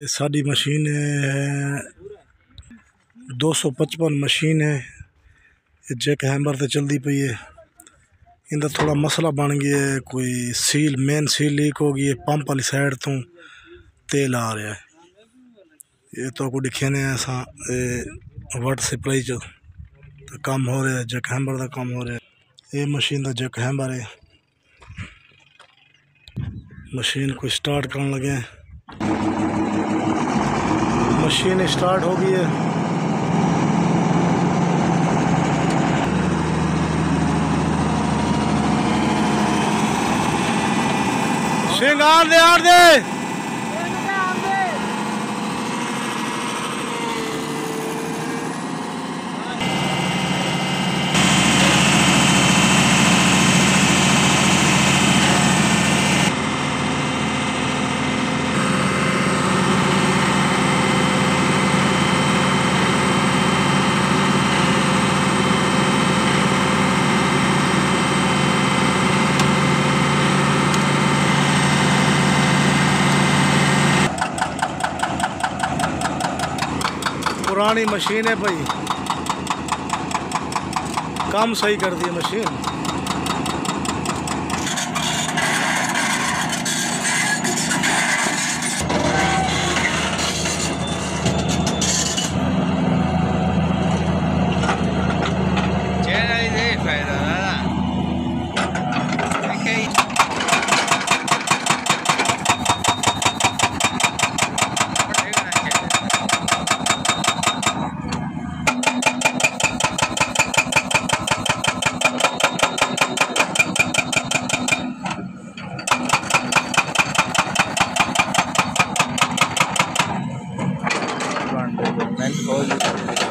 Sari machine दो सौ पचपन मशीन है। जैक हैमर से चलती पई है। इंदा थोड़ा मसला बन गया है, कोई सील, मेन सील लीक हो गई है, पंप वाली साइड तो तेल आ रहा है। ये तो को दिखे ने असा वाटर सप्लाई च काम हो रहा है, जैक हैमर का काम हो रहा है। ये मशीन का जैक हैमर है। मशीन को स्टार्ट करने लगे मशीन स्टार्ट हो गई है। श्रृंगार दे आर दे। पुरानी मशीन है भाई। काम सही कर दी मशीन। そう。